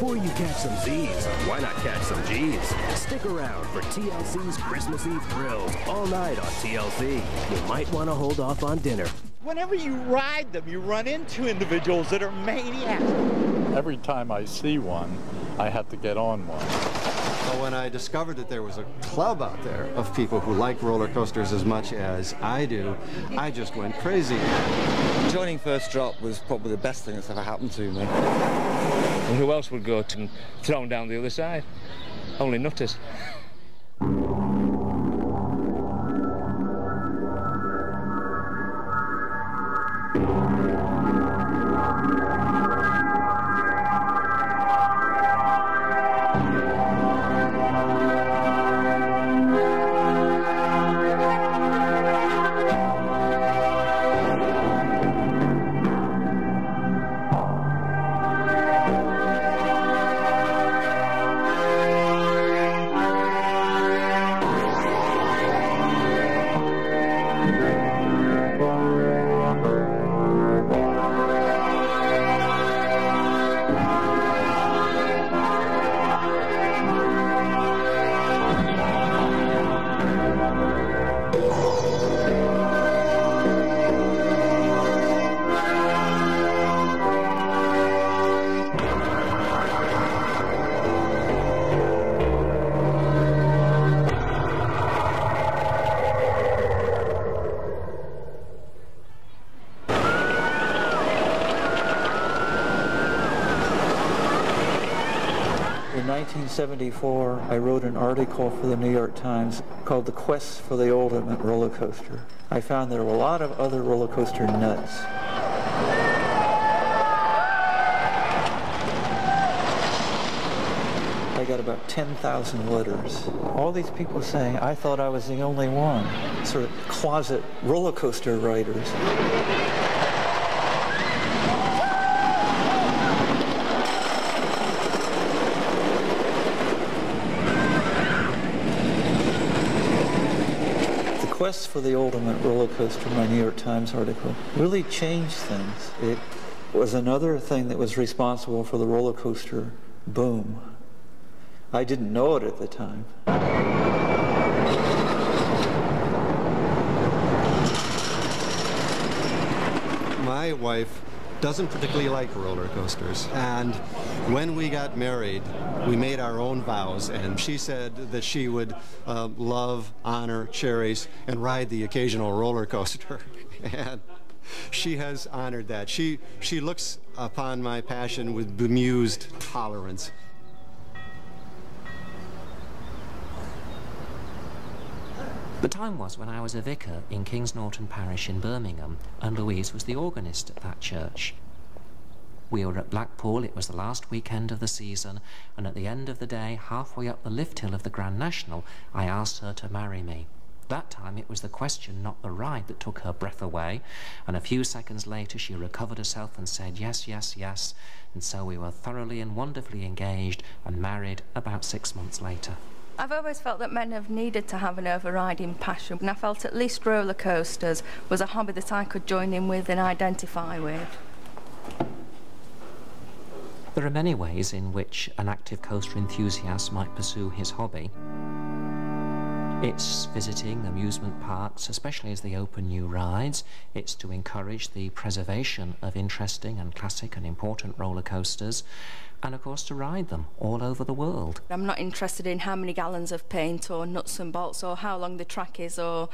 Before you catch some Z's, why not catch some G's? Stick around for TLC's Christmas Eve thrills all night on TLC. You might want to hold off on dinner. Whenever you ride them, you run into individuals that are maniacs. Every time I see one, I have to get on one. So when I discovered that there was a club out there of people who like roller coasters as much as I do, I just went crazy. Joining First Drop was probably the best thing that's ever happened to me. And who else would go to throw them down the other side? Only nutters. article for the New York Times called The Quest for the Ultimate Roller Coaster. I found there were a lot of other roller coaster nuts. I got about 10,000 letters. All these people saying I thought I was the only one. Sort of closet roller coaster riders. The quest for the ultimate roller coaster, my New York Times article, really changed things. It was another thing that was responsible for the roller coaster boom. I didn't know it at the time. My wife doesn't particularly like roller coasters. And when we got married, we made our own vows, and she said that she would uh, love, honor, cherish, and ride the occasional roller coaster. and she has honored that. She, she looks upon my passion with bemused tolerance. The time was when I was a vicar in Kings Norton Parish in Birmingham, and Louise was the organist at that church. We were at Blackpool, it was the last weekend of the season, and at the end of the day, halfway up the lift hill of the Grand National, I asked her to marry me. That time it was the question, not the ride, that took her breath away, and a few seconds later she recovered herself and said yes, yes, yes, and so we were thoroughly and wonderfully engaged and married about six months later. I've always felt that men have needed to have an overriding passion, and I felt at least roller coasters was a hobby that I could join in with and identify with. There are many ways in which an active coaster enthusiast might pursue his hobby. It's visiting amusement parks, especially as they open new rides. It's to encourage the preservation of interesting and classic and important roller coasters. And of course, to ride them all over the world. I'm not interested in how many gallons of paint or nuts and bolts or how long the track is or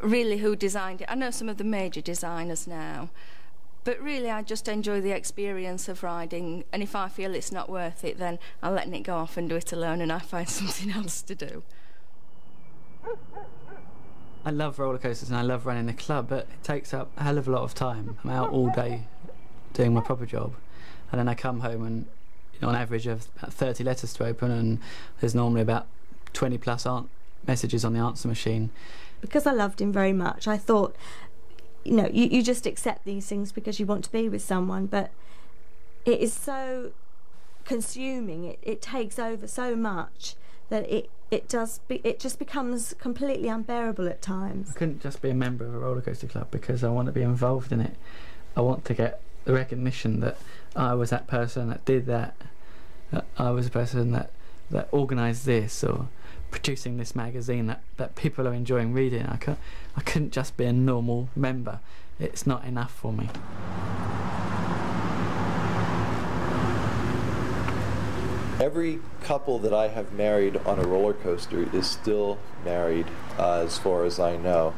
really who designed it. I know some of the major designers now. But really, I just enjoy the experience of riding, and if I feel it's not worth it, then I'm letting it go off and do it alone, and I find something else to do. I love roller coasters and I love running the club, but it takes up a hell of a lot of time. I'm out all day doing my proper job, and then I come home and, you know, on average, I have about 30 letters to open, and there's normally about 20 plus messages on the answer machine. Because I loved him very much, I thought, you know, you, you just accept these things because you want to be with someone, but it is so consuming, it, it takes over so much that it it does be, it just becomes completely unbearable at times. I couldn't just be a member of a roller coaster club because I want to be involved in it. I want to get the recognition that I was that person that did that, that I was a person that that organised this or producing this magazine that, that people are enjoying reading. I I couldn't just be a normal member. It's not enough for me. Every couple that I have married on a roller coaster is still married, uh, as far as I know.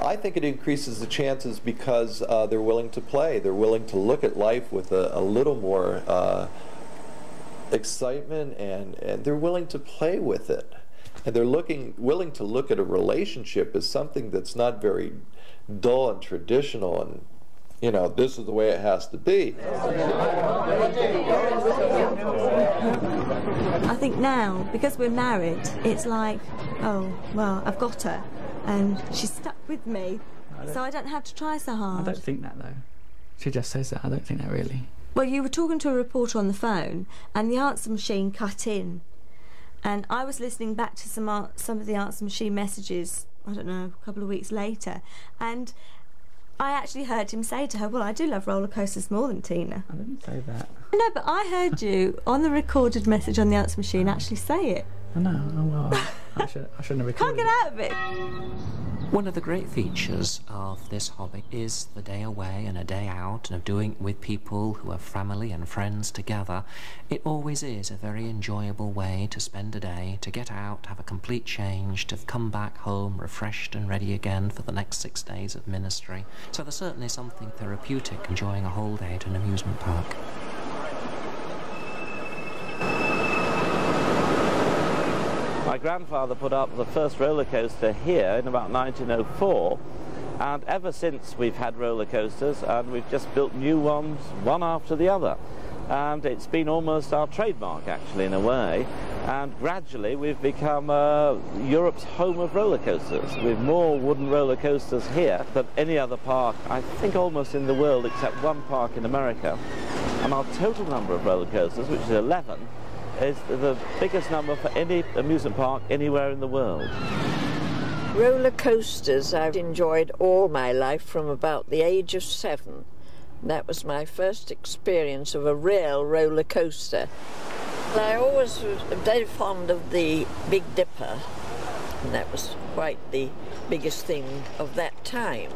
I think it increases the chances because uh, they're willing to play. They're willing to look at life with a, a little more uh, excitement, and, and they're willing to play with it. And they're looking willing to look at a relationship as something that's not very dull and traditional and you know, this is the way it has to be. I think now, because we're married, it's like, oh, well, I've got her, and she's stuck with me, I so I don't have to try so hard. I don't think that, though. She just says that. I don't think that really. Well, you were talking to a reporter on the phone, and the answer machine cut in. And I was listening back to some some of the answer machine messages. I don't know, a couple of weeks later, and I actually heard him say to her, "Well, I do love roller coasters more than Tina." I didn't say that. No, but I heard you on the recorded message on the answer machine actually say it. I know. Oh well. I, should, I shouldn't have recorded. Can't get out of it. One of the great features of this hobby is the day away and a day out and of doing it with people who are family and friends together. It always is a very enjoyable way to spend a day, to get out, have a complete change, to come back home refreshed and ready again for the next six days of ministry. So there's certainly something therapeutic enjoying a whole day at an amusement park. My grandfather put up the first roller coaster here in about 1904 and ever since we've had roller coasters and we've just built new ones one after the other. And it's been almost our trademark actually in a way. And gradually we've become uh, Europe's home of roller coasters with more wooden roller coasters here than any other park I think almost in the world except one park in America. And our total number of roller coasters which is 11 is the biggest number for any amusement park anywhere in the world. Roller coasters I've enjoyed all my life from about the age of seven. That was my first experience of a real roller coaster. I always was very fond of the Big Dipper, and that was quite the biggest thing of that time.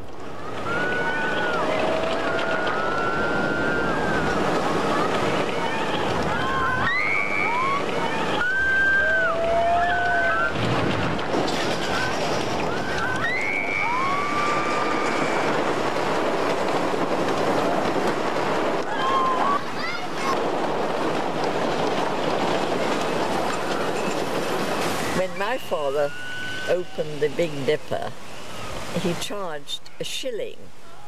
my father opened the Big Dipper, he charged a shilling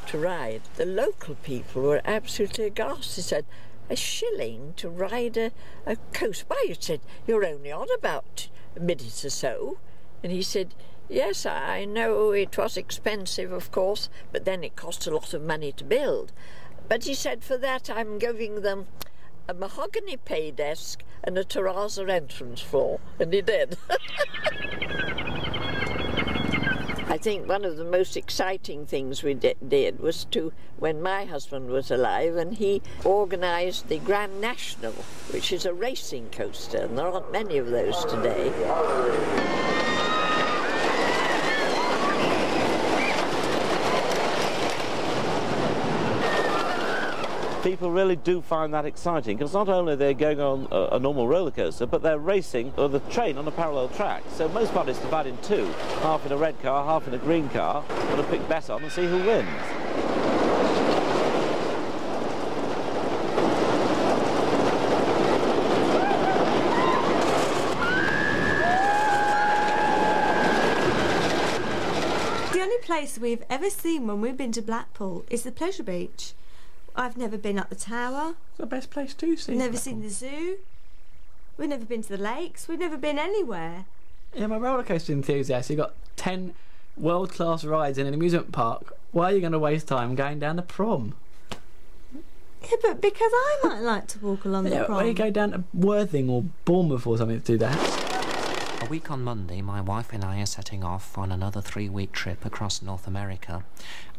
to ride. The local people were absolutely aghast. He said, a shilling to ride a, a coast. Why, you said, you're only on about a minute or so. And he said, yes, I know it was expensive, of course, but then it cost a lot of money to build. But he said, for that I'm giving them a mahogany pay desk and a terrazzo entrance floor, and he did. I think one of the most exciting things we did was to, when my husband was alive, and he organised the Grand National, which is a racing coaster, and there aren't many of those today. People really do find that exciting because not only they're going on a, a, normal roller coaster, but they're racing or the train on a parallel track. So most parties divide in two, half in a red car, half in a green car. Got to pick bet on and see who wins. The only place we've ever seen when we've been to Blackpool is the Pleasure Beach. I've never been up the tower. It's the best place to see. Never seen the zoo. We've never been to the lakes. We've never been anywhere. Yeah, my roller coaster enthusiast. You've got 10 world class rides in an amusement park. Why are you going to waste time going down the prom? Yeah, but because I might like to walk along yeah, the prom. Why you go down to Worthing or Bournemouth or something to do that? A week on Monday, my wife and I are setting off on another three-week trip across North America,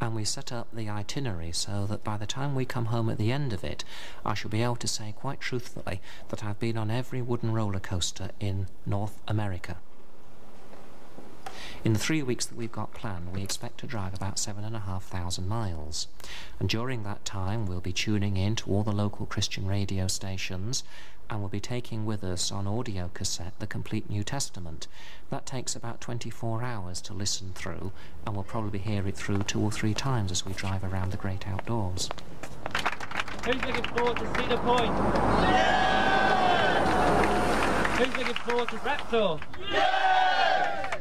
and we set up the itinerary so that by the time we come home at the end of it, I shall be able to say quite truthfully that I've been on every wooden roller coaster in North America. In the three weeks that we've got planned, we expect to drive about seven and a half thousand miles. And during that time, we'll be tuning in to all the local Christian radio stations, and we'll be taking with us on audio cassette the complete New Testament. That takes about 24 hours to listen through, and we'll probably hear it through two or three times as we drive around the great outdoors. Who's looking forward to Cedar Point? Who's looking forward to Raptor?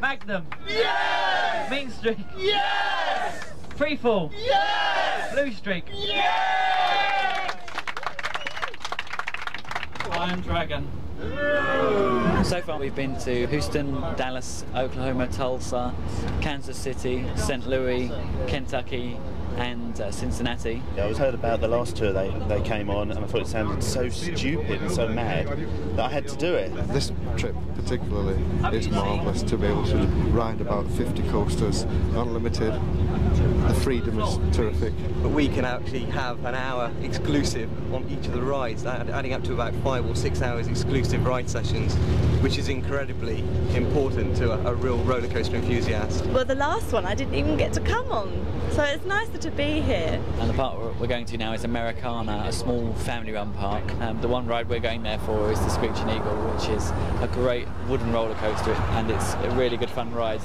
Magnum? Yes! Mean Streak? Yes! Freefall? Yes! Blue Streak? Yes! Iron Dragon. So far we've been to Houston, Dallas, Oklahoma, Tulsa, Kansas City, St. Louis, Kentucky, and uh, Cincinnati. I was heard about the last tour they, they came on and I thought it sounded so stupid and so mad that I had to do it. This trip particularly is marvellous to be able to ride about 50 coasters, unlimited. The freedom is terrific. But we can actually have an hour exclusive on each of the rides, adding up to about five or six hours exclusive ride sessions, which is incredibly important to a, a real roller coaster enthusiast. Well, the last one I didn't even get to come on, so it's nicer to be here. And the park we're going to now is Americana, a small family-run park. Um, the one ride we're going there for is the Screeching Eagle, which is a great wooden roller coaster, and it's a really good fun ride.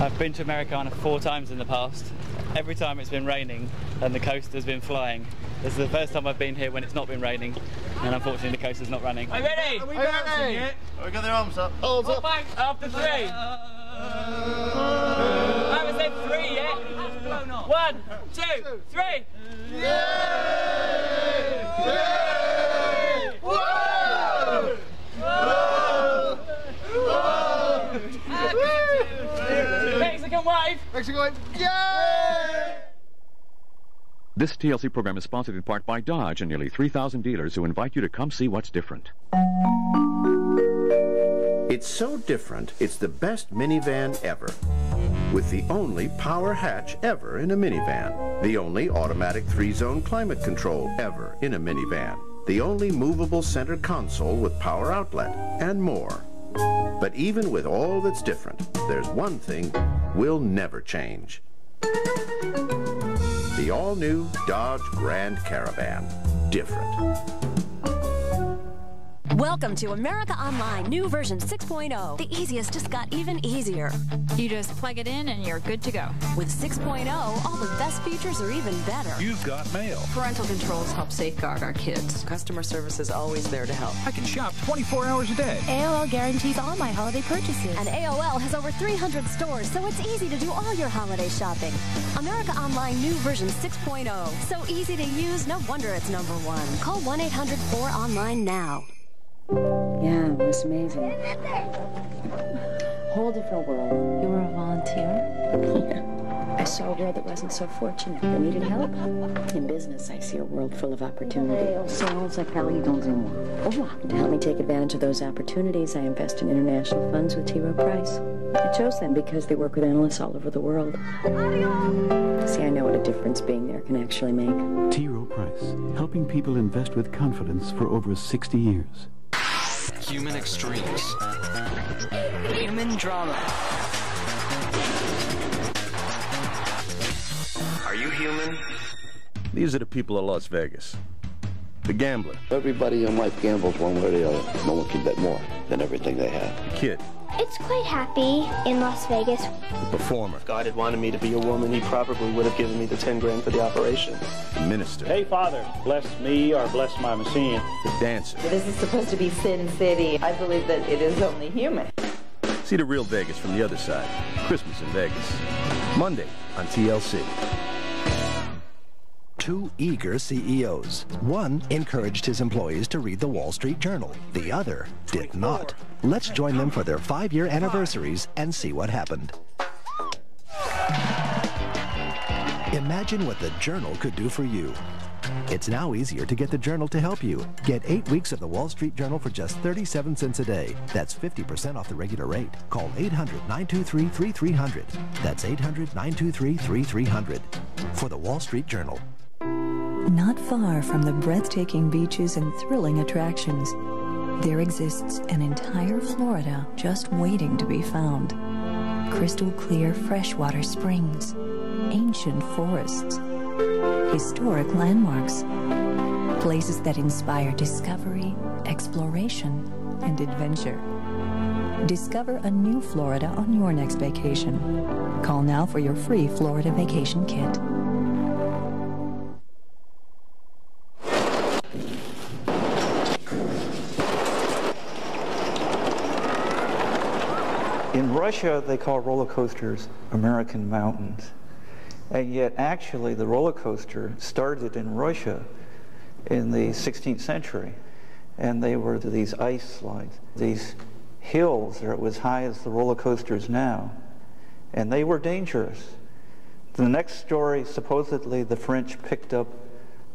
I've been to Americana four times in the past. Every time it's been raining and the coaster's been flying. This is the first time I've been here when it's not been raining, and unfortunately the coaster's not running. Are you ready? Are we bouncing yet? Oh, we got their arms up. Hold up. Back after three. I haven't said three yet. One, two, three. Whoa! Whoa! Mexican wave. Mexican wave. Yay! This TLC program is sponsored in part by Dodge and nearly 3,000 dealers who invite you to come see what's different. It's so different, it's the best minivan ever. With the only power hatch ever in a minivan. The only automatic three-zone climate control ever in a minivan. The only movable center console with power outlet, and more. But even with all that's different, there's one thing we'll never change. The all-new Dodge Grand Caravan. Different. Welcome to America Online, new version 6.0. The easiest just got even easier. You just plug it in and you're good to go. With 6.0, all the best features are even better. You've got mail. Parental controls help safeguard our kids. Customer service is always there to help. I can shop 24 hours a day. AOL guarantees all my holiday purchases. And AOL has over 300 stores, so it's easy to do all your holiday shopping. America Online new version 6.0. So easy to use, no wonder it's number one. Call 1-800-4online now. Yeah, it was amazing. Whole different world. You were a volunteer? Yeah. I saw a world that wasn't so fortunate. They needed help. In business, I see a world full of opportunity. Oh, to help me take advantage of those opportunities, I invest in international funds with T. Rowe Price. I chose them because they work with analysts all over the world. See, I know what a difference being there can actually make. T. Rowe Price, helping people invest with confidence for over 60 years. Human extremes. Human drama. Are you human? These are the people of Las Vegas. The gambler. Everybody in life gambles one way or the other. No one can bet more than everything they have. Kid. It's quite happy in Las Vegas. The performer. If God had wanted me to be a woman, he probably would have given me the 10 grand for the operation. The minister. Hey, Father, bless me or bless my machine. The dancer. This is supposed to be Sin City. I believe that it is only human. See the real Vegas from the other side. Christmas in Vegas. Monday on TLC. Two eager CEOs. One encouraged his employees to read the Wall Street Journal. The other did not. Let's join them for their five-year anniversaries and see what happened. Imagine what the Journal could do for you. It's now easier to get the Journal to help you. Get eight weeks of the Wall Street Journal for just 37 cents a day. That's 50% off the regular rate. Call 800-923-3300. That's 800-923-3300. For the Wall Street Journal. Not far from the breathtaking beaches and thrilling attractions, there exists an entire Florida just waiting to be found. Crystal clear freshwater springs, ancient forests, historic landmarks, places that inspire discovery, exploration, and adventure. Discover a new Florida on your next vacation. Call now for your free Florida vacation kit. Russia, they call roller coasters American mountains. And yet, actually, the roller coaster started in Russia in the 16th century. And they were these ice slides, these hills that were as high as the roller coasters now. And they were dangerous. The next story, supposedly the French picked up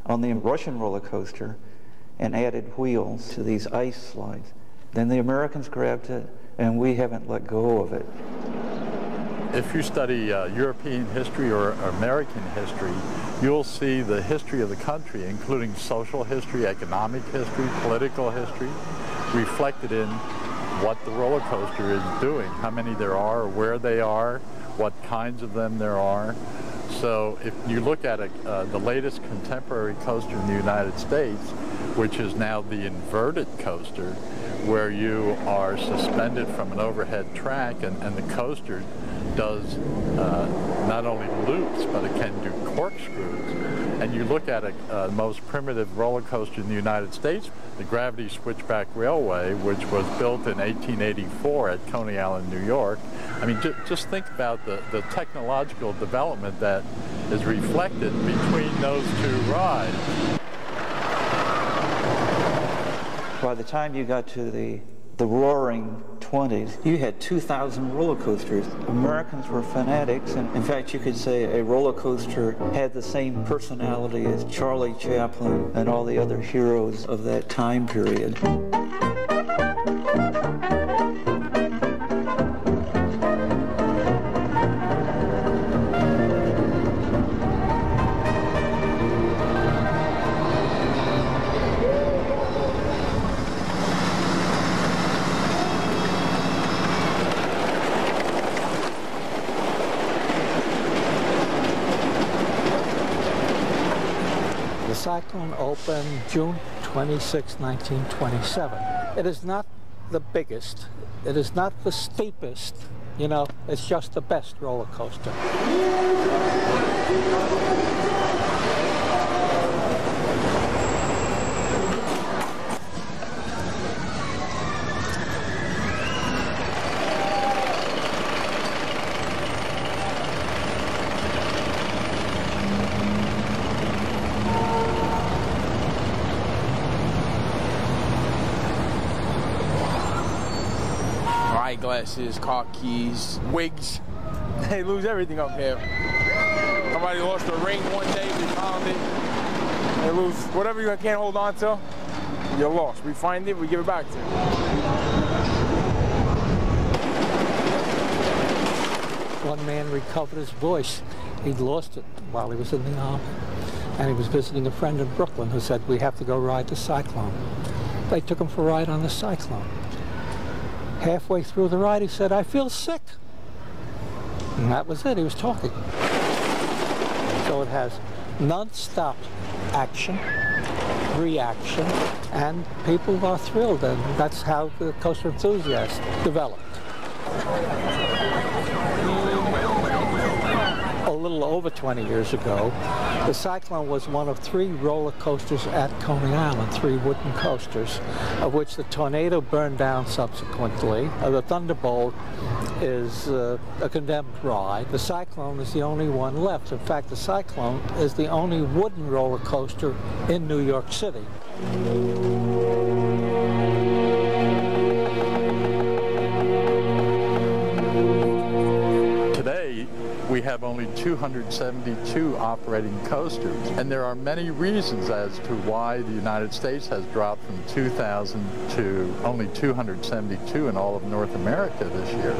on the Russian roller coaster and added wheels to these ice slides. Then the Americans grabbed it, and we haven't let go of it. If you study uh, European history or American history, you'll see the history of the country, including social history, economic history, political history, reflected in what the roller coaster is doing, how many there are, where they are, what kinds of them there are. So if you look at a, uh, the latest contemporary coaster in the United States, which is now the inverted coaster, where you are suspended from an overhead track and, and the coaster does uh, not only loops, but it can do corkscrews. And you look at a uh, most primitive roller coaster in the United States, the Gravity Switchback Railway, which was built in 1884 at Coney Island, New York. I mean, ju just think about the, the technological development that is reflected between those two rides. By the time you got to the, the roaring 20s, you had 2,000 roller coasters. Americans were fanatics, and in fact, you could say a roller coaster had the same personality as Charlie Chaplin and all the other heroes of that time period. June 26, 1927. It is not the biggest, it is not the steepest, you know, it's just the best roller coaster. Eyeglasses, car keys, wigs. They lose everything up here. Somebody lost a ring one day, we found it. They lose whatever you can't hold on to, you're lost. We find it, we give it back to you. One man recovered his voice. He'd lost it while he was in the army. And he was visiting a friend in Brooklyn who said, we have to go ride the Cyclone. They took him for a ride on the Cyclone. Halfway through the ride, he said, I feel sick. And that was it. He was talking. So it has non-stop action, reaction, and people are thrilled. And that's how the coaster enthusiast developed. A little over 20 years ago, the Cyclone was one of three roller coasters at Coney Island, three wooden coasters, of which the Tornado burned down subsequently. Uh, the Thunderbolt is uh, a condemned ride. The Cyclone is the only one left. In fact, the Cyclone is the only wooden roller coaster in New York City. Have only 272 operating coasters. And there are many reasons as to why the United States has dropped from 2,000 to only 272 in all of North America this year.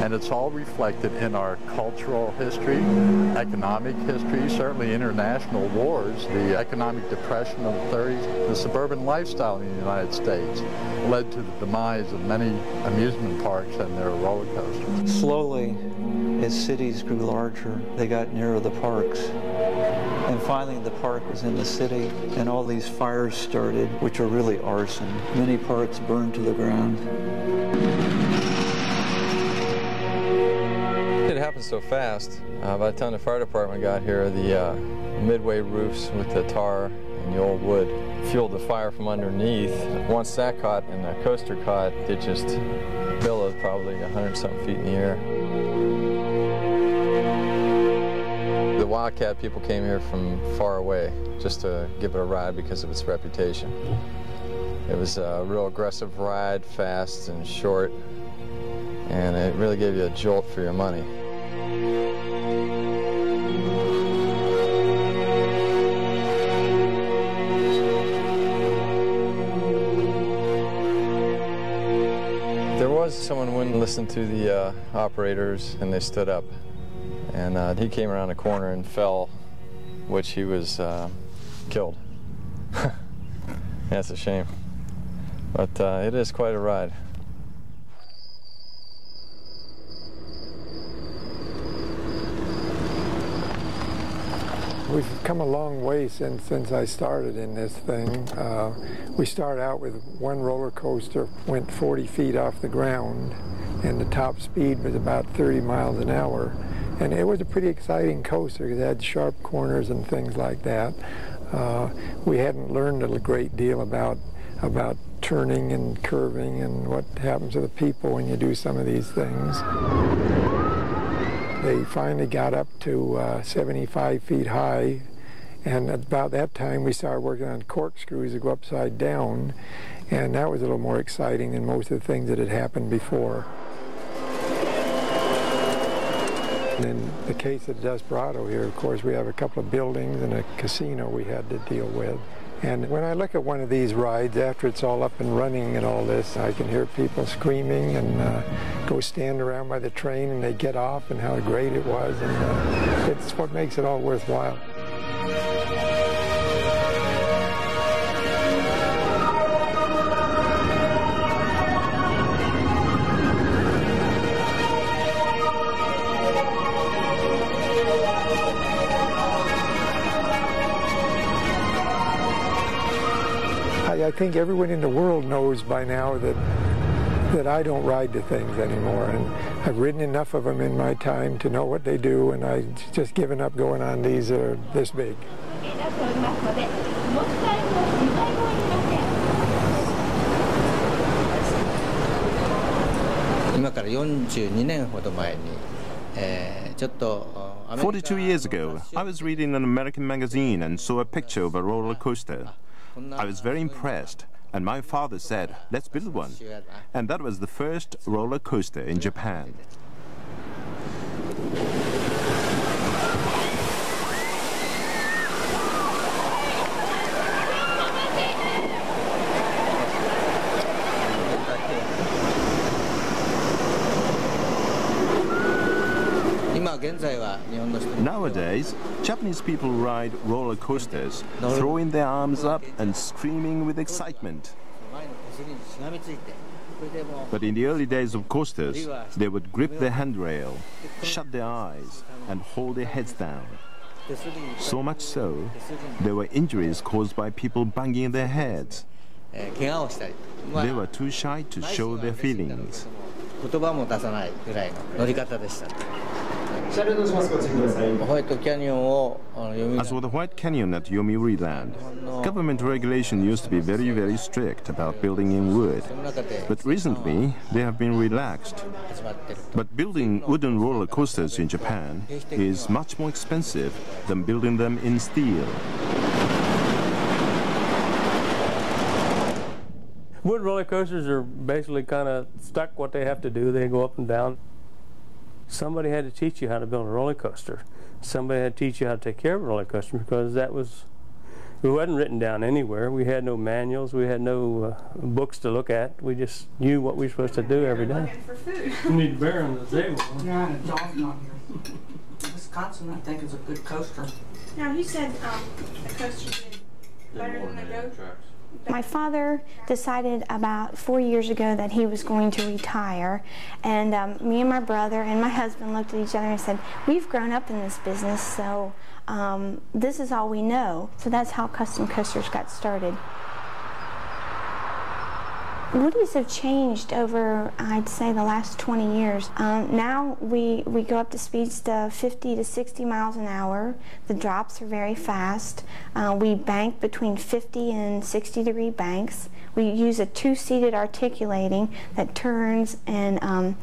And it's all reflected in our cultural history, economic history, certainly international wars, the economic depression of the 30s, the suburban lifestyle in the United States led to the demise of many amusement parks and their roller coasters. Slowly, as cities grew larger, they got nearer the parks. And finally, the park was in the city, and all these fires started, which are really arson. Many parks burned to the ground. It happened so fast. Uh, by the time the fire department got here, the uh, midway roofs with the tar and the old wood fueled the fire from underneath. Once that caught and the coaster caught, it just billowed probably 100 something feet in the air. Wildcat people came here from far away just to give it a ride because of its reputation. It was a real aggressive ride, fast and short, and it really gave you a jolt for your money. There was someone who wouldn't listen to the uh, operators and they stood up. And uh, he came around a corner and fell, which he was uh, killed. That's a shame. But uh, it is quite a ride. We've come a long way since since I started in this thing. Uh, we started out with one roller coaster, went 40 feet off the ground, and the top speed was about 30 miles an hour. And it was a pretty exciting coaster it had sharp corners and things like that. Uh, we hadn't learned a great deal about about turning and curving and what happens to the people when you do some of these things. They finally got up to uh, 75 feet high, and about that time we started working on corkscrews that go upside down, and that was a little more exciting than most of the things that had happened before. And in the case of Desperado here, of course, we have a couple of buildings and a casino we had to deal with. And when I look at one of these rides, after it's all up and running and all this, I can hear people screaming and uh, go stand around by the train and they get off and how great it was. And uh, it's what makes it all worthwhile. think everyone in the world knows by now that that I don't ride to things anymore. And I've ridden enough of them in my time to know what they do, and I've just given up going on these that are this big. Forty-two years ago, I was reading an American magazine and saw a picture of a roller coaster. I was very impressed, and my father said, let's build one. And that was the first roller coaster in Japan. Nowadays, Japanese people ride roller coasters, throwing their arms up and screaming with excitement. But in the early days of coasters, they would grip the handrail, shut their eyes, and hold their heads down. So much so, there were injuries caused by people banging their heads. They were too shy to show their feelings. Uh, as for the White Canyon at Yomiuri Land, government regulation used to be very, very strict about building in wood. But recently, they have been relaxed. But building wooden roller coasters in Japan is much more expensive than building them in steel. Wood roller coasters are basically kind of stuck what they have to do. They go up and down somebody had to teach you how to build a roller coaster. Somebody had to teach you how to take care of a roller coaster because that was it wasn't written down anywhere. We had no manuals. We had no uh, books to look at. We just knew what we were supposed to do every day. For food. We need a bear on the table. Yeah, and a dog not here. Wisconsin, I think, is a good coaster. Now, he said um, the coaster did better than the go My father decided about four years ago that he was going to retire, and um, me and my brother and my husband looked at each other and said, "We've grown up in this business, so um, this is all we know." So that's how custom coasters got started. Woodies have changed over, I'd say, the last 20 years. Um, now we, we go up to speeds to 50 to 60 miles an hour. The drops are very fast. Uh, we bank between 50 and 60 degree banks. We use a two-seated articulating that turns and, um,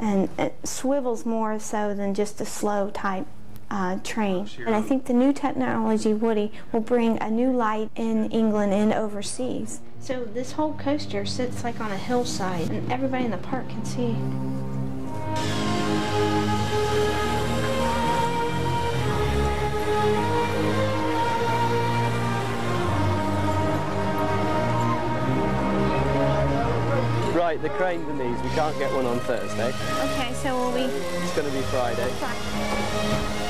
and swivels more so than just a slow type uh, train. And I think the new technology, Woody, will bring a new light in England and overseas. So this whole coaster sits like on a hillside and everybody in the park can see. Right, the cranes crane Denise, we can't get one on Thursday. Okay, so will we? It's going to be Friday. Friday.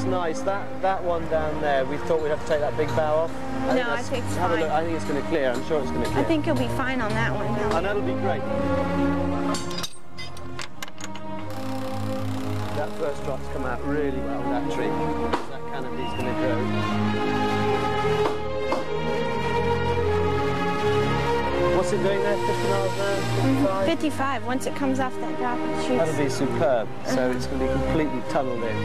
That's nice. That that one down there, we thought we'd have to take that big bow off. I no, I think it's have fine. A look. I think it's going to clear. I'm sure it's going to clear. I think you'll be fine on that one. And that'll be great. That first drop's come out really well, with that tree. That canopy's going to grow. What's it doing there? 50 miles an hour? 55? 55. Once it comes off that drop, it shoots. That'll be superb. So it's going to be completely tunneled in.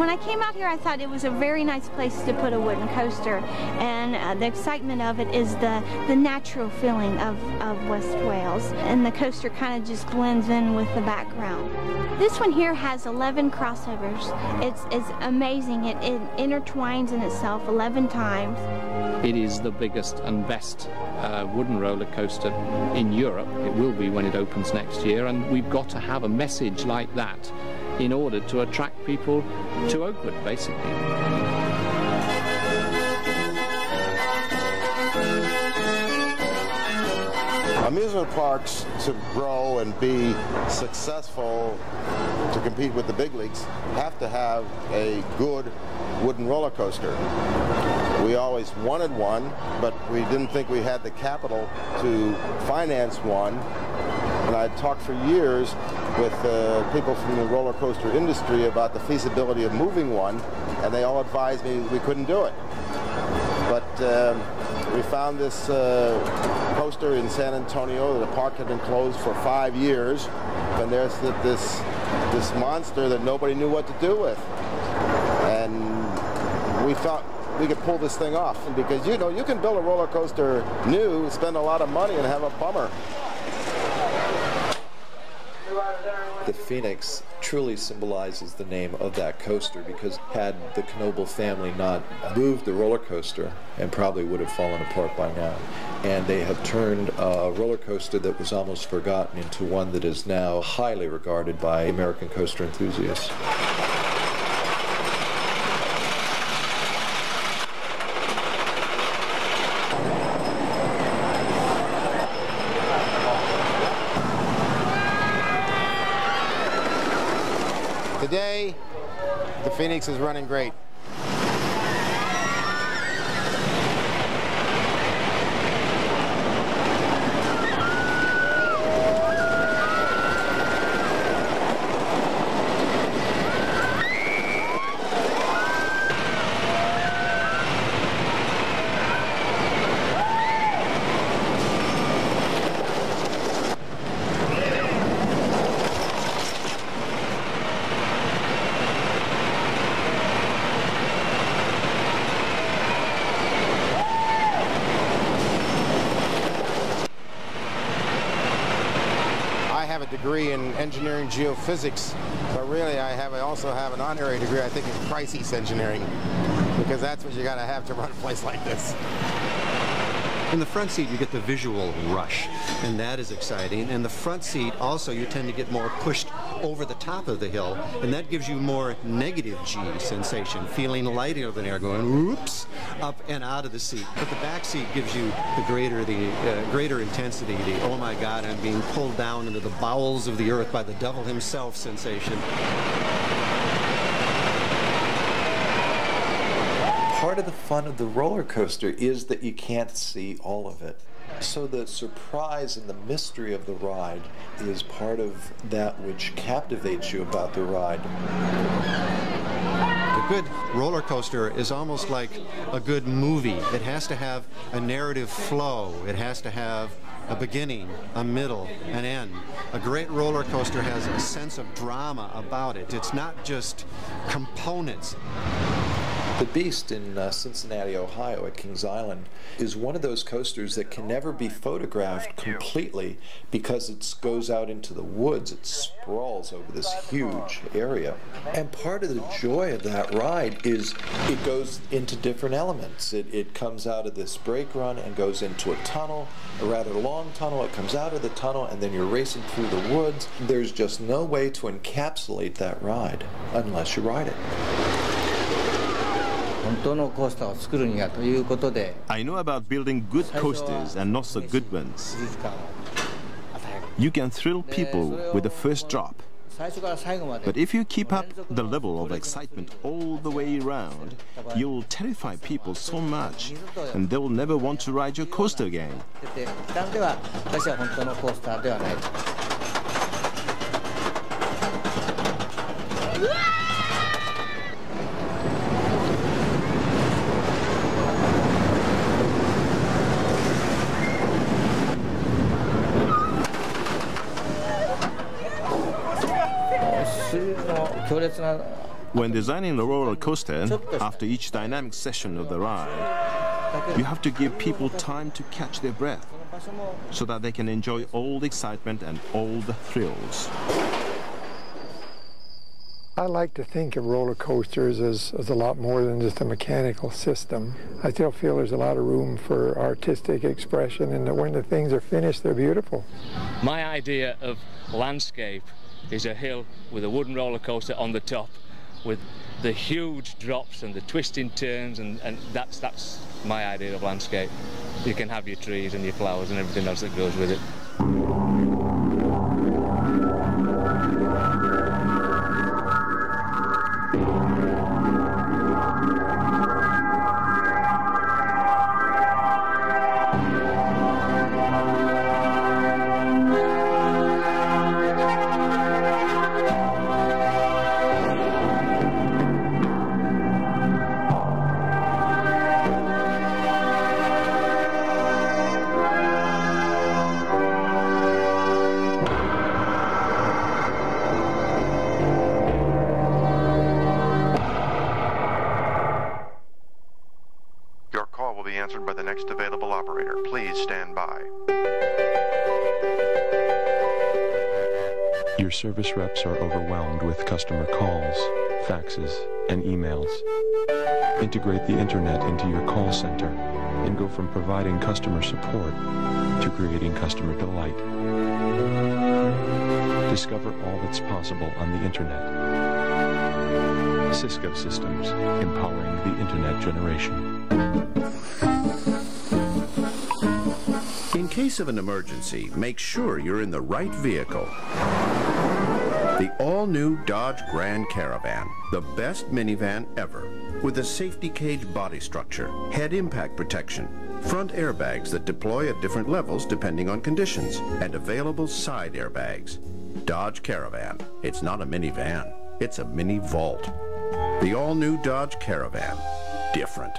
When I came out here, I thought it was a very nice place to put a wooden coaster. And uh, the excitement of it is the, the natural feeling of, of West Wales. And the coaster kind of just blends in with the background. This one here has 11 crossovers. It's, it's amazing. It, it intertwines in itself 11 times. It is the biggest and best uh, wooden roller coaster in Europe. It will be when it opens next year, and we've got to have a message like that in order to attract people to Oakwood, basically. Amusement parks to grow and be successful to compete with the big leagues have to have a good wooden roller coaster. We always wanted one, but we didn't think we had the capital to finance one. And I talked for years with uh, people from the roller coaster industry about the feasibility of moving one, and they all advised me we couldn't do it. But um, we found this uh, coaster in San Antonio. The park had been closed for five years, and there's this this monster that nobody knew what to do with. And we thought we could pull this thing off because you know you can build a roller coaster new, spend a lot of money, and have a bummer. The Phoenix truly symbolizes the name of that coaster because had the Knoebel family not moved the roller coaster and probably would have fallen apart by now. And they have turned a roller coaster that was almost forgotten into one that is now highly regarded by American coaster enthusiasts. Today, the Is running great. degree in engineering geophysics, but really I have I also have an honorary degree, I think, in crisis engineering. because that's what you got to have to run a place like this. In the front seat, you get the visual rush, and that is exciting. And the front seat, also, you tend to get more pushed over the top of the hill, and that gives you more negative G sensation, feeling lighter than air, going whoops, up and out of the seat. But the back seat gives you the greater the uh, greater intensity, the oh my God, I'm being pulled down into the bowels of the earth by the devil himself sensation. part of the fun of the roller coaster is that you can't see all of it. So the surprise and the mystery of the ride is part of that which captivates you about the ride. A good roller coaster is almost like a good movie. It has to have a narrative flow. It has to have a beginning, a middle, an end. A great roller coaster has a sense of drama about it. It's not just components. The Beast in uh, Cincinnati, Ohio at Kings Island is one of those coasters that can never be photographed completely because it goes out into the woods. It sprawls over this huge area. And part of the joy of that ride is it goes into different elements. It, it comes out of this brake run and goes into a tunnel, a rather long tunnel. It comes out of the tunnel and then you're racing through the woods. There's just no way to encapsulate that ride unless you ride it. I know about building good coasters and not so good ones. You can thrill people with the first drop. But if you keep up the level of excitement all the way around, you'll terrify people so much, and they'll never want to ride your coaster again. When designing the roller coaster, after each dynamic session of the ride, you have to give people time to catch their breath so that they can enjoy all the excitement and all the thrills. I like to think of roller coasters as, as a lot more than just a mechanical system. I still feel there's a lot of room for artistic expression and that when the things are finished, they're beautiful. My idea of landscape is a hill with a wooden roller coaster on the top with the huge drops and the twisting turns and, and that's that's my idea of landscape. You can have your trees and your flowers and everything else that goes with it. Integrate the internet into your call center and go from providing customer support to creating customer delight. Discover all that's possible on the internet. Cisco Systems, empowering the internet generation. In case of an emergency, make sure you're in the right vehicle. The all-new Dodge Grand Caravan, the best minivan ever, with a safety cage body structure, head impact protection, front airbags that deploy at different levels depending on conditions, and available side airbags. Dodge Caravan. It's not a minivan, it's a mini vault. The all-new Dodge Caravan. Different.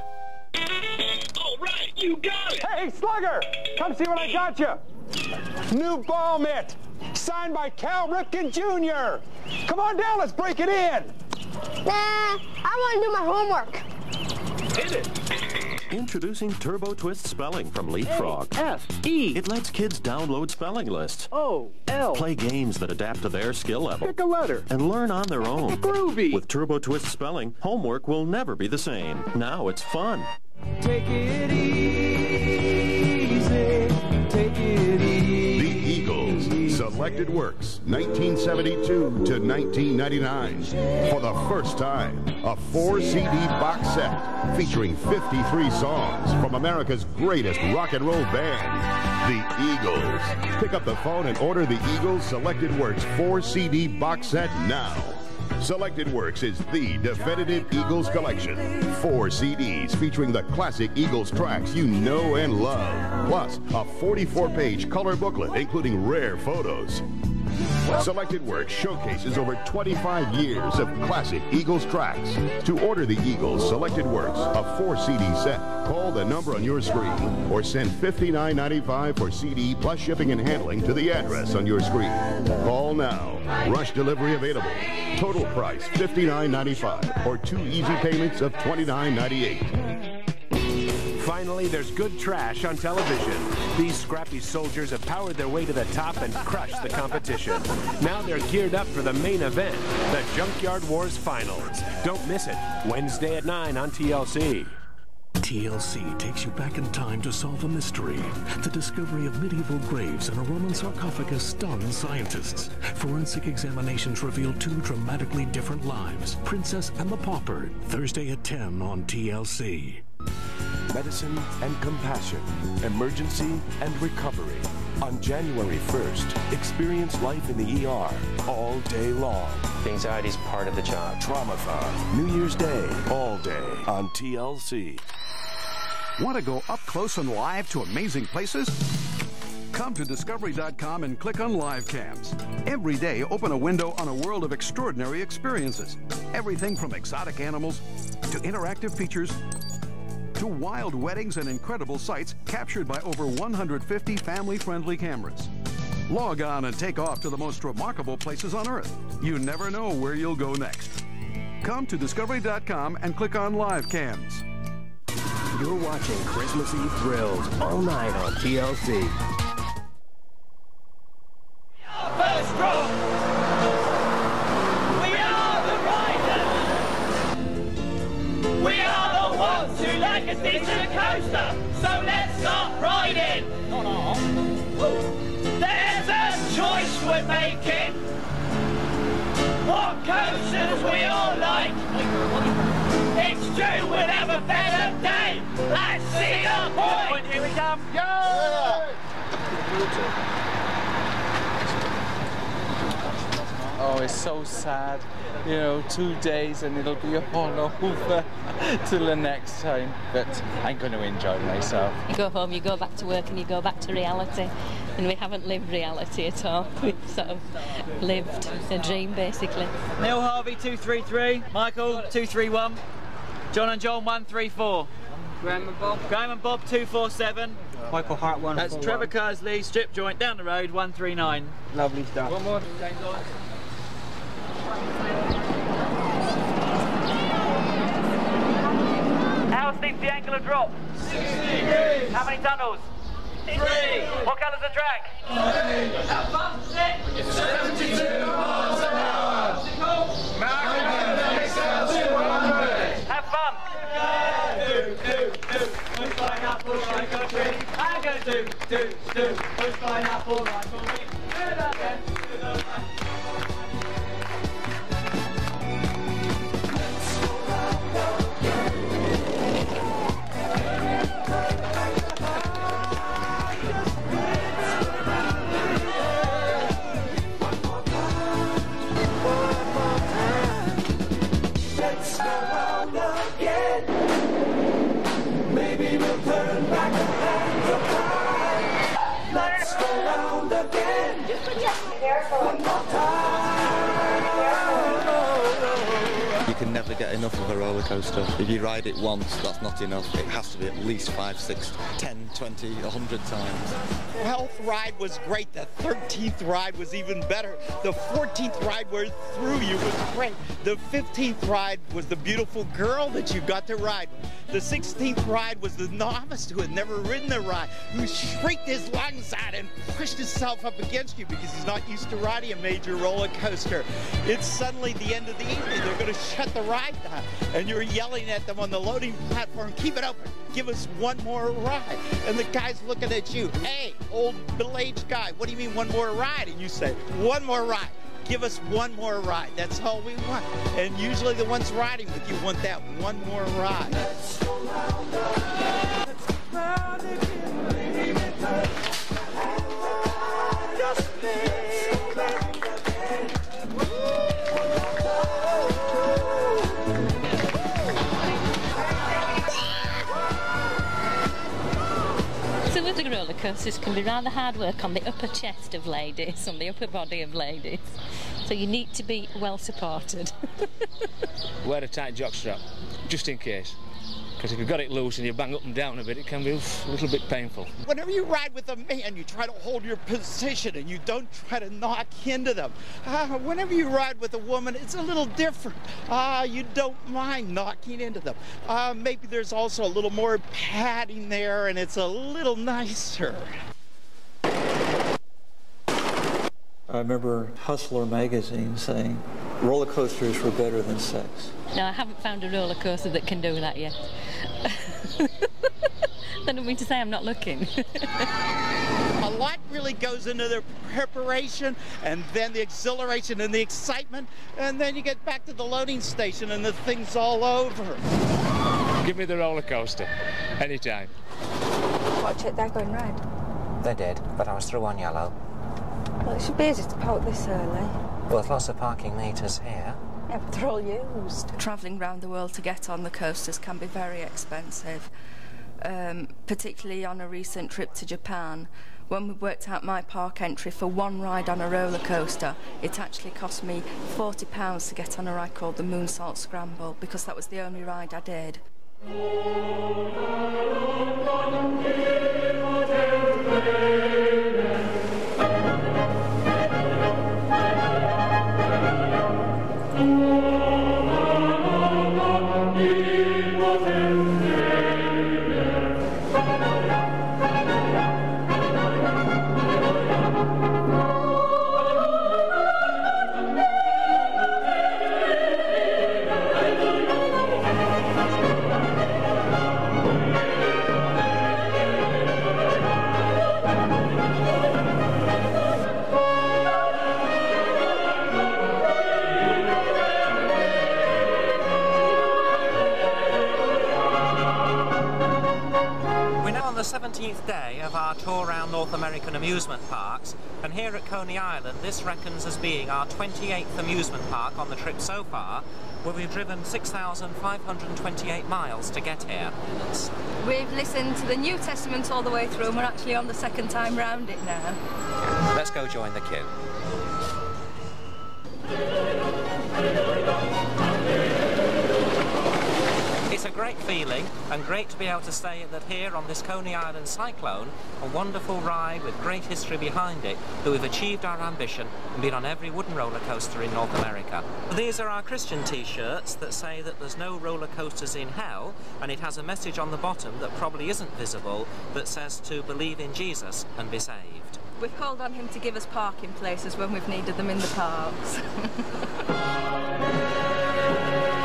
All right, you got it! Hey, Slugger! Come see what I got you! New ball mitt! Signed by Cal Ripken Jr. Come on down, let's break it in! Nah, I want to do my homework. Hit it! Introducing Turbo Twist Spelling from Leapfrog. A-S-E. It lets kids download spelling lists. O-L. Play games that adapt to their skill level. Pick a letter. And learn on their own. Groovy. With Turbo Twist Spelling, homework will never be the same. Now it's fun. Take it easy. Take it easy. Selected Works, 1972 to 1999. For the first time, a four CD box set featuring 53 songs from America's greatest rock and roll band, The Eagles. Pick up the phone and order the Eagles Selected Works 4 CD box set now. Selected Works is the definitive Eagles collection. Four CDs featuring the classic Eagles tracks you know and love. Plus, a 44-page color booklet including rare photos. Selected Works showcases over 25 years of classic Eagles tracks. To order the Eagles Selected Works, a four CD set, call the number on your screen or send $59.95 for CD plus shipping and handling to the address on your screen. Call now. Rush delivery available. Total price $59.95 or two easy payments of $29.98. Finally, there's good trash on television. These scrappy soldiers have powered their way to the top and crushed the competition. Now they're geared up for the main event, the Junkyard Wars Finals. Don't miss it. Wednesday at 9 on TLC. TLC takes you back in time to solve a mystery. The discovery of medieval graves and a Roman sarcophagus stunned scientists. Forensic examinations reveal two dramatically different lives Princess and the Pauper, Thursday at 10 on TLC. Medicine and compassion, emergency and recovery. On January 1st, experience life in the ER all day long. Anxiety is part of the job. Traumathon, New Year's Day, all day on TLC. Want to go up close and live to amazing places? Come to Discovery.com and click on Live Cams. Every day, open a window on a world of extraordinary experiences. Everything from exotic animals to interactive features to wild weddings and incredible sights captured by over 150 family-friendly cameras. Log on and take off to the most remarkable places on Earth. You never know where you'll go next. Come to Discovery.com and click on Live Cams. You're watching Christmas Eve Thrills all night on TLC. Like a coaster, so let's start riding! There's a choice we're making! What coasters we all like! It's true we'll have a better day! I see your point! Here we come! It's so sad. You know, two days and it'll be all over till the next time. But I'm going to enjoy myself. You go home, you go back to work, and you go back to reality. And we haven't lived reality at all. We've sort of lived a dream, basically. Neil Harvey 233, Michael 231, John and John 134. Graham and Bob. Graham and Bob 247. Michael Hart one. That's Trevor Kersley, strip joint down the road 139. Lovely stuff. One more. How steep's the angle of drop? 60 degrees. How many tunnels? Three. What colour's the track? How fast is it? 72 miles an hour. Have fun. Do, do, do. Push pineapple, like a tree. I'm going to do, do, do. Push pineapple, like a tree. Do that. Do that again. Never get enough of a roller coaster. If you ride it once, that's not enough. It has to be at least five, six, 10, 20, 100 times. 12th ride was great. The 13th ride was even better. The 14th ride where through you was great. The 15th ride was the beautiful girl that you got to ride. The 16th ride was the novice who had never ridden the ride, who shrieked his lungs out and pushed himself up against you because he's not used to riding a major roller coaster. It's suddenly the end of the evening. They're going to shut the ride down. And you're yelling at them on the loading platform, keep it open. Give us one more ride. And the guy's looking at you, hey, old middle-aged guy, what do you mean one more ride? And you say, one more ride give us one more ride. That's all we want. And usually the ones riding with you want that one more ride. With this can be rather hard work on the upper chest of ladies, on the upper body of ladies. So you need to be well supported. Wear a tight jockstrap, just in case. Because if you've got it loose and you bang up and down a bit, it can be a little bit painful. Whenever you ride with a man, you try to hold your position and you don't try to knock into them. Uh, whenever you ride with a woman, it's a little different. Uh, you don't mind knocking into them. Uh, maybe there's also a little more padding there and it's a little nicer. I remember Hustler magazine saying roller coasters were better than sex. No, I haven't found a roller coaster that can do that yet. that don't mean to say I'm not looking. a lot really goes into the preparation and then the exhilaration and the excitement and then you get back to the loading station and the thing's all over. Give me the roller coaster, anytime. Watch it, they're going red. They did, but I was through on yellow. Well, it should be easy to park this early. Well, with lots of parking meters here. Yeah, but they're all used. Travelling around the world to get on the coasters can be very expensive, um, particularly on a recent trip to Japan. When we worked out my park entry for one ride on a roller coaster, it actually cost me £40 to get on a ride called the Moonsault Scramble because that was the only ride I did. We're the 17th day of our tour around North American amusement parks, and here at Coney Island, this reckons as being our 28th amusement park on the trip so far, where we've driven 6,528 miles to get here. We've listened to the New Testament all the way through and we're actually on the second time round it now. Let's go join the queue. It's a great feeling and great to be able to say that here on this Coney Island Cyclone, a wonderful ride with great history behind it, that we've achieved our ambition and been on every wooden roller coaster in North America. These are our Christian t-shirts that say that there's no roller coasters in hell and it has a message on the bottom that probably isn't visible that says to believe in Jesus and be saved. We've called on him to give us parking places when we've needed them in the parks.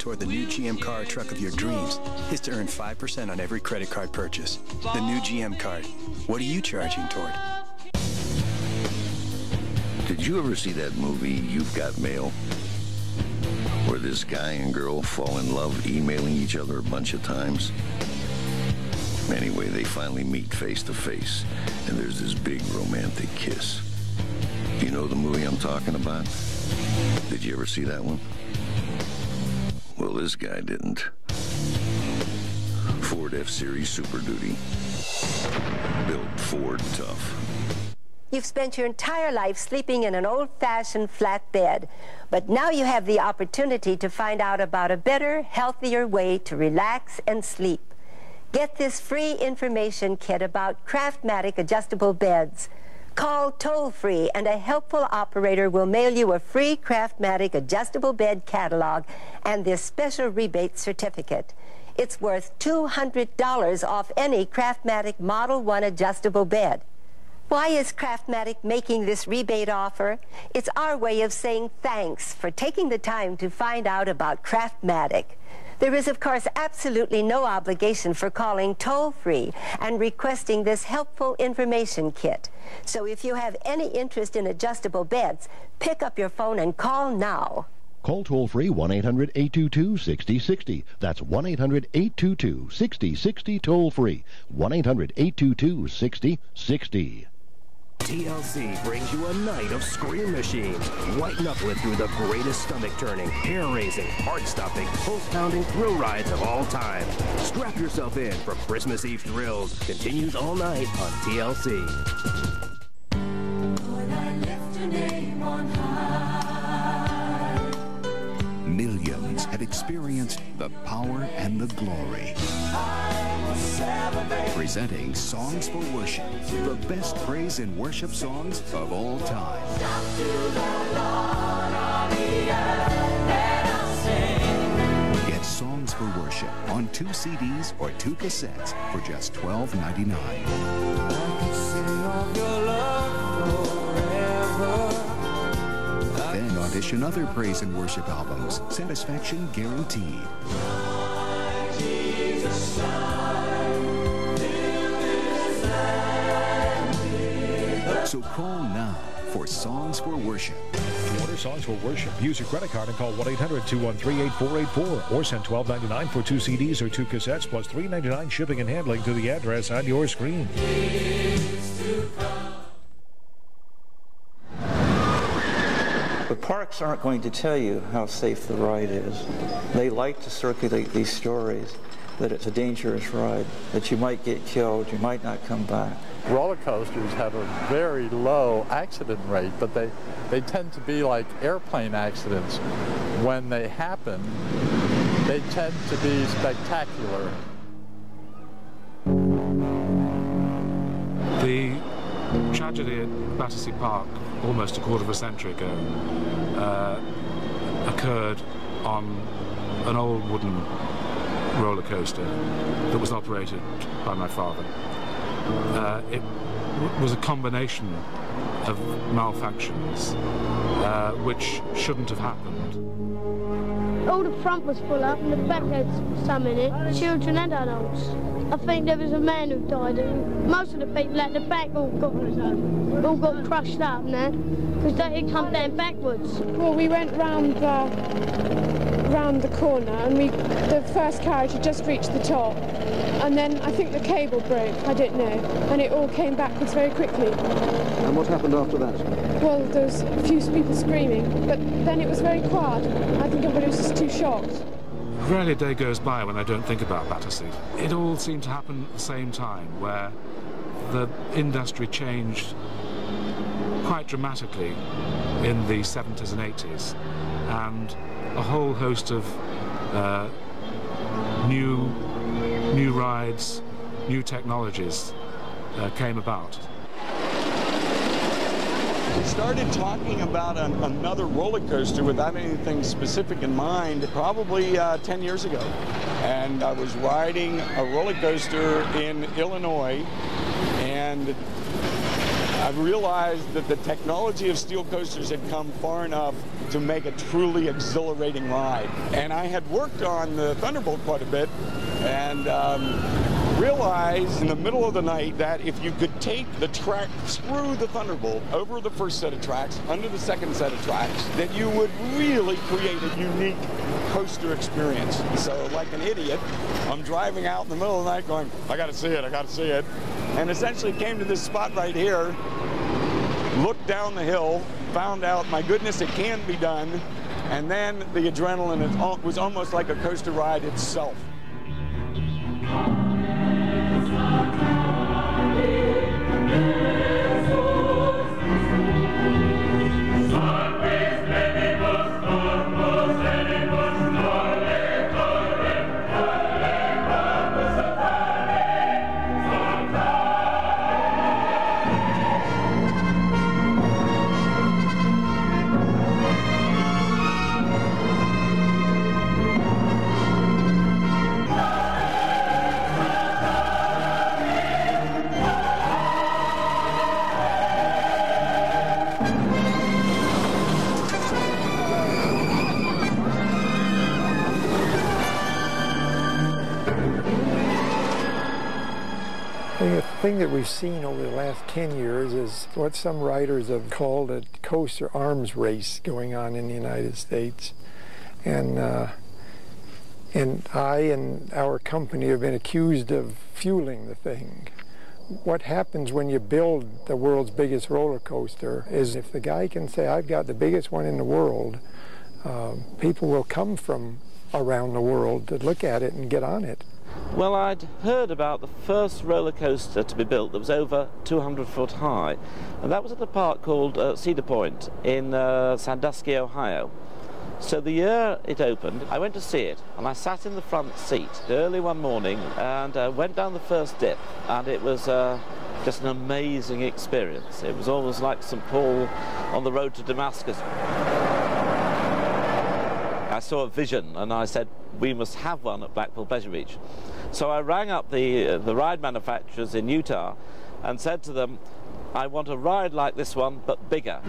toward the new GM car truck of your dreams is to earn 5% on every credit card purchase. The new GM card. What are you charging toward? Did you ever see that movie, You've Got Mail? Where this guy and girl fall in love emailing each other a bunch of times? Anyway, they finally meet face to face, and there's this big romantic kiss. Do you know the movie I'm talking about? Did you ever see that one? Well, this guy didn't. Ford F-Series Super Duty. Built Ford tough. You've spent your entire life sleeping in an old-fashioned flat bed, but now you have the opportunity to find out about a better, healthier way to relax and sleep. Get this free information kit about Craftmatic adjustable beds. Call toll-free and a helpful operator will mail you a free Craftmatic adjustable bed catalog and this special rebate certificate. It's worth $200 off any Craftmatic Model 1 adjustable bed. Why is Craftmatic making this rebate offer? It's our way of saying thanks for taking the time to find out about Craftmatic. There is, of course, absolutely no obligation for calling toll-free and requesting this helpful information kit. So if you have any interest in adjustable beds, pick up your phone and call now. Call toll free 1 800 822 6060. That's 1 800 822 6060 toll free. 1 800 822 6060. TLC brings you a night of scream machines. White knuckle it through the greatest stomach turning, hair raising, heart stopping, pulse pounding thrill rides of all time. Strap yourself in for Christmas Eve thrills. Continues all night on TLC. Millions have experienced the power and the glory. Presenting Songs for Worship, the best praise and worship songs of all time. Get Songs for Worship on two CDs or two cassettes for just $12.99. Then audition other praise and worship albums. Satisfaction guaranteed. So call now for Songs for Worship. To order Songs for Worship, use your credit card and call 1-800-213-8484 or send $12.99 for two CDs or two cassettes plus $3.99 shipping and handling to the address on your screen. Parks aren't going to tell you how safe the ride is. They like to circulate these stories that it's a dangerous ride, that you might get killed, you might not come back. Roller coasters have a very low accident rate, but they, they tend to be like airplane accidents. When they happen, they tend to be spectacular. The tragedy at Battersea Park, almost a quarter of a century ago, uh, occurred on an old wooden roller coaster that was operated by my father. Uh, it was a combination of malfunctions uh, which shouldn't have happened. All the front was full up and the back had some in it, children and adults. I think there was a man who died. Most of the people at the back all got all got crushed up now because they had come down backwards. Well, we went round the round the corner and we the first carriage had just reached the top and then I think the cable broke, I don't know, and it all came backwards very quickly. And what happened after that? Well, there was a few people screaming, but then it was very quiet. I think everybody was just too shocked. Rarely a day goes by when I don't think about Battersea. It all seemed to happen at the same time, where the industry changed quite dramatically in the 70s and 80s, and a whole host of uh, new, new rides, new technologies uh, came about. Started talking about an, another roller coaster without anything specific in mind probably uh, 10 years ago. And I was riding a roller coaster in Illinois and I realized that the technology of steel coasters had come far enough to make a truly exhilarating ride. And I had worked on the Thunderbolt quite a bit and um, realized in the middle of the night that if you could take the track, through the Thunderbolt over the first set of tracks, under the second set of tracks, that you would really create a unique coaster experience. So like an idiot, I'm driving out in the middle of the night going, I gotta see it, I gotta see it. And essentially came to this spot right here, looked down the hill, found out, my goodness, it can be done. And then the adrenaline was almost like a coaster ride itself. We've seen over the last 10 years is what some writers have called a coaster arms race going on in the United States. And, uh, and I and our company have been accused of fueling the thing. What happens when you build the world's biggest roller coaster is if the guy can say, I've got the biggest one in the world, uh, people will come from around the world to look at it and get on it. Well, I'd heard about the first roller coaster to be built that was over 200 foot high, and that was at a park called uh, Cedar Point in uh, Sandusky, Ohio. So the year it opened, I went to see it, and I sat in the front seat early one morning and uh, went down the first dip, and it was uh, just an amazing experience. It was almost like St. Paul on the road to Damascus. Saw a vision and I said, we must have one at Blackpool Pleasure Beach. So I rang up the, uh, the ride manufacturers in Utah and said to them, I want a ride like this one, but bigger.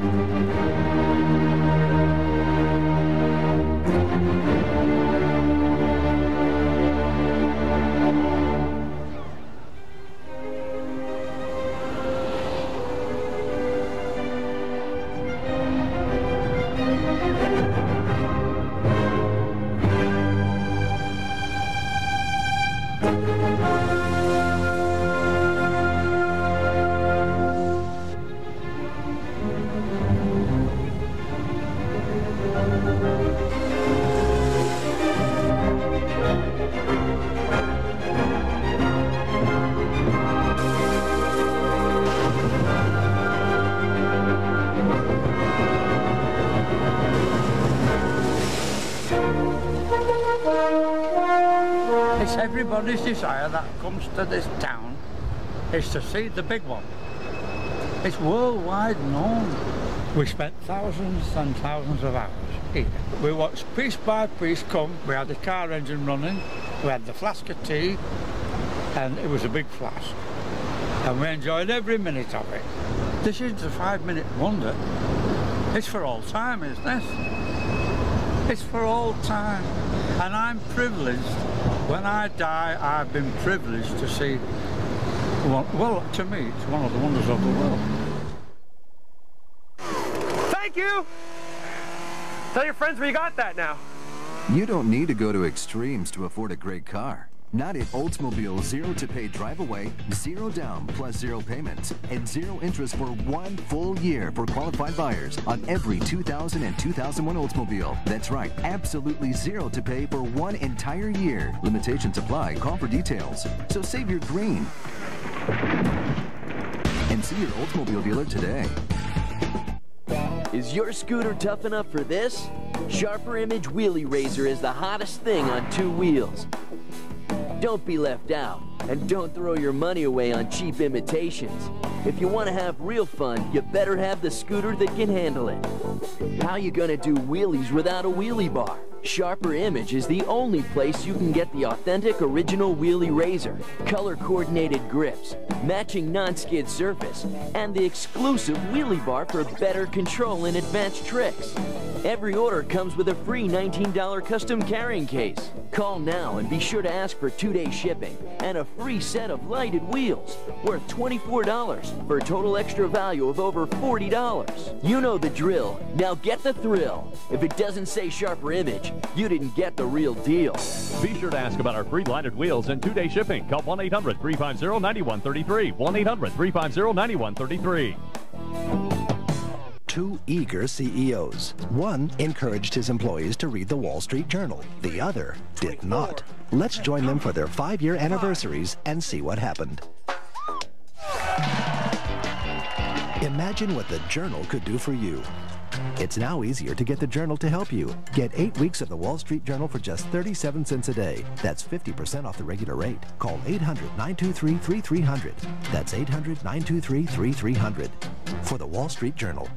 To see the big one. It's worldwide known. We spent thousands and thousands of hours here. We watched piece by piece come. We had the car engine running, we had the flask of tea, and it was a big flask. And we enjoyed every minute of it. This is the five-minute wonder. It's for all time, isn't this? It's for all time. And I'm privileged. When I die, I've been privileged to see, well, well, to me, it's one of the wonders of the world. Thank you! Tell your friends where you got that now. You don't need to go to extremes to afford a great car. Not at Oldsmobile Zero to Pay Drive Away, zero down plus zero payments, and zero interest for one full year for qualified buyers on every 2000 and 2001 Oldsmobile. That's right, absolutely zero to pay for one entire year. Limitations apply. Call for details. So save your green. And see your Oldsmobile dealer today. Is your scooter tough enough for this? Sharper Image Wheelie Razor is the hottest thing on two wheels. Don't be left out, and don't throw your money away on cheap imitations. If you want to have real fun, you better have the scooter that can handle it. How you gonna do wheelies without a wheelie bar? Sharper Image is the only place you can get the authentic original wheelie razor, color-coordinated grips, matching non-skid surface, and the exclusive wheelie bar for better control and advanced tricks. Every order comes with a free $19 custom carrying case. Call now and be sure to ask for two-day shipping and a free set of lighted wheels worth $24 for a total extra value of over $40. You know the drill. Now get the thrill. If it doesn't say Sharper Image, you didn't get the real deal. Be sure to ask about our free lighted wheels and two-day shipping. Call 1-800-350-9133. 1-800-350-9133 two eager CEOs. One encouraged his employees to read the Wall Street Journal. The other did not. Let's join them for their five-year anniversaries and see what happened. Imagine what the Journal could do for you. It's now easier to get the Journal to help you. Get eight weeks of the Wall Street Journal for just 37 cents a day. That's 50% off the regular rate. Call 800-923-3300. That's 800-923-3300 for the Wall Street Journal.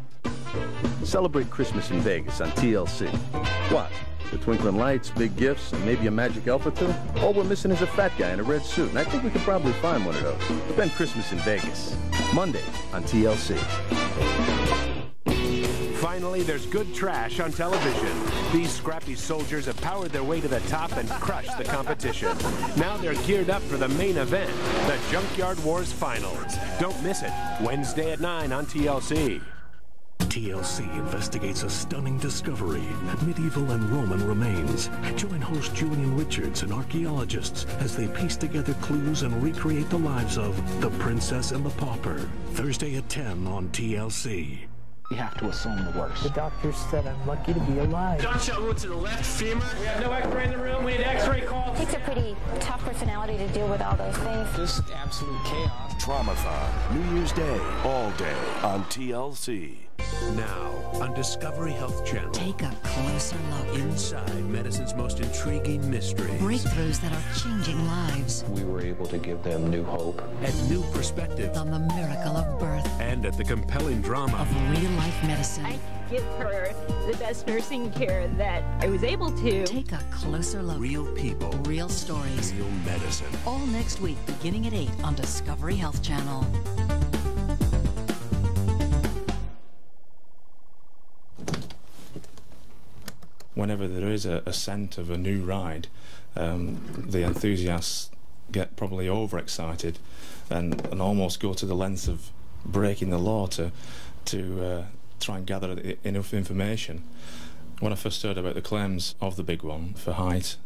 Celebrate Christmas in Vegas on TLC. What? The twinkling lights, big gifts, and maybe a magic elf or two? All we're missing is a fat guy in a red suit, and I think we could probably find one of those. Spend Christmas in Vegas. Monday on TLC. Finally, there's good trash on television. These scrappy soldiers have powered their way to the top and crushed the competition. Now they're geared up for the main event, the Junkyard Wars Finals. Don't miss it. Wednesday at 9 on TLC. TLC investigates a stunning discovery, medieval and Roman remains. Join host Julian Richards and archaeologists as they piece together clues and recreate the lives of the princess and the pauper. Thursday at 10 on TLC. You have to assume the worst. The doctor said I'm lucky to be alive. Gunshot wound to the left femur. We have no x-ray in the room. We need x-ray call. It's a pretty tough personality to deal with all those things. Just absolute chaos. Traumathon. New Year's Day, all day on TLC. Now on Discovery Health Channel. Take a closer look. Inside medicine's most intriguing mysteries. Breakthroughs that are changing lives. We were able to give them new hope. And new perspective. On the miracle of birth. And at the compelling drama. Of real-life medicine. I give her the best nursing care that I was able to. Take a closer look. Real people. Real stories. Real medicine. All next week, beginning at 8 on Discovery Health Channel. Whenever there is a, a scent of a new ride, um, the enthusiasts get probably overexcited and, and almost go to the length of breaking the law to to uh, try and gather enough information. When I first heard about the claims of the big one for height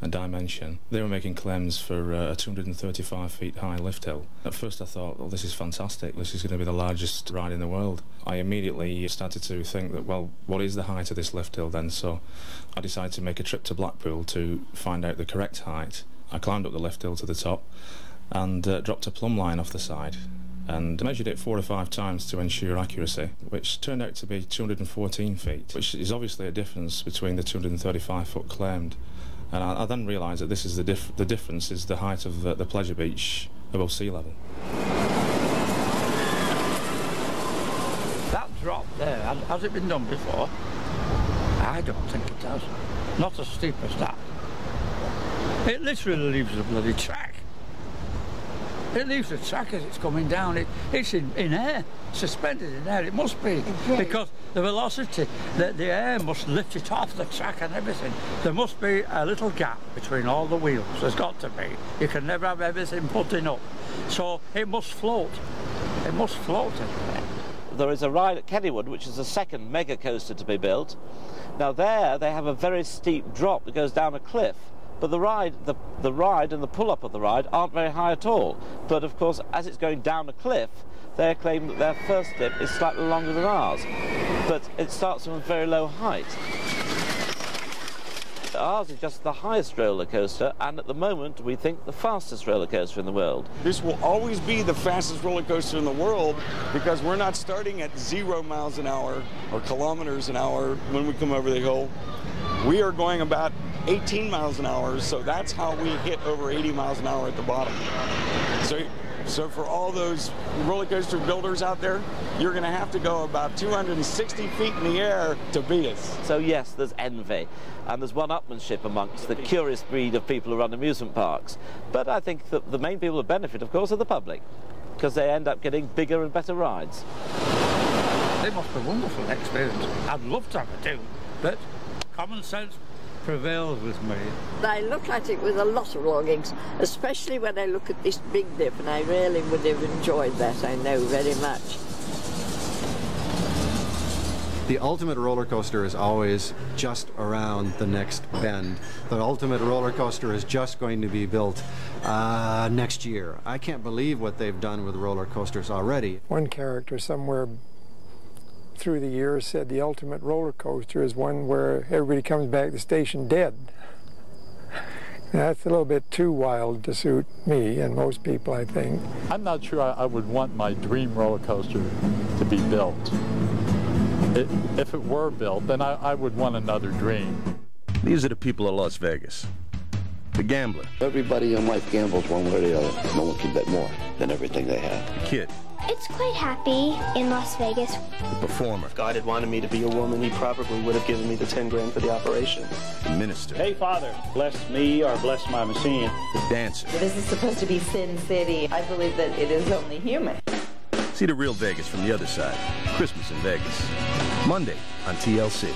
and dimension, they were making claims for uh, a 235 feet high lift hill. At first I thought, well, this is fantastic. This is going to be the largest ride in the world. I immediately started to think that, well, what is the height of this lift hill then? So I decided to make a trip to Blackpool to find out the correct height. I climbed up the lift hill to the top and uh, dropped a plumb line off the side and measured it four or five times to ensure accuracy, which turned out to be 214 feet, which is obviously a difference between the 235 foot claimed. And I, I then realised that this is the, dif the difference is the height of the, the pleasure beach above sea level. That drop there, has it been done before? I don't think it has. Not as steep as that. It literally leaves a bloody track. It leaves a track as it's coming down. It, it's in, in air, suspended in air. It must be because the velocity, the, the air must lift it off the track and everything. There must be a little gap between all the wheels. There's got to be. You can never have everything putting up. So it must float. It must float. There is a ride at Kennywood, which is the second mega coaster to be built. Now there, they have a very steep drop that goes down a cliff but the ride, the, the ride and the pull-up of the ride aren't very high at all. But of course, as it's going down a cliff, they claim that their first dip is slightly longer than ours. But it starts from a very low height. Ours is just the highest roller coaster, and at the moment, we think the fastest roller coaster in the world. This will always be the fastest roller coaster in the world because we're not starting at zero miles an hour or kilometers an hour when we come over the hill. We are going about 18 miles an hour, so that's how we hit over 80 miles an hour at the bottom. So So for all those roller coaster builders out there, you're going to have to go about 260 feet in the air to beat us. So yes, there's envy, and there's one-upmanship amongst the curious breed of people who run amusement parks. But I think that the main people who benefit, of course, are the public, because they end up getting bigger and better rides. They must be a wonderful experience. I'd love to have a do, but common sense prevails with me. I look at it with a lot of longings, especially when I look at this big dip, and I really would have enjoyed that, I know, very much. The ultimate roller coaster is always just around the next bend. The ultimate roller coaster is just going to be built uh, next year. I can't believe what they've done with roller coasters already. One character somewhere through the years said the ultimate roller coaster is one where everybody comes back to the station dead. That's a little bit too wild to suit me and most people, I think. I'm not sure I, I would want my dream roller coaster to be built. It, if it were built, then I, I would want another dream. These are the people of Las Vegas. The gambler. Everybody in life gambles one way or the other. No one can bet more than everything they have. The kid. It's quite happy in Las Vegas. The performer. If God had wanted me to be a woman, he probably would have given me the 10 grand for the operation. The minister. Hey, Father, bless me or bless my machine. The dancer. This is supposed to be Sin City. I believe that it is only human. See the real Vegas from the other side. Christmas in Vegas. Monday on TLC.